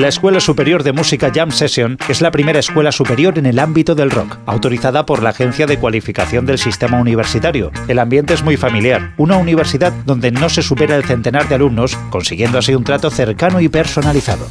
La Escuela Superior de Música Jam Session es la primera escuela superior en el ámbito del rock, autorizada por la Agencia de Cualificación del Sistema Universitario. El ambiente es muy familiar, una universidad donde no se supera el centenar de alumnos, consiguiendo así un trato cercano y personalizado.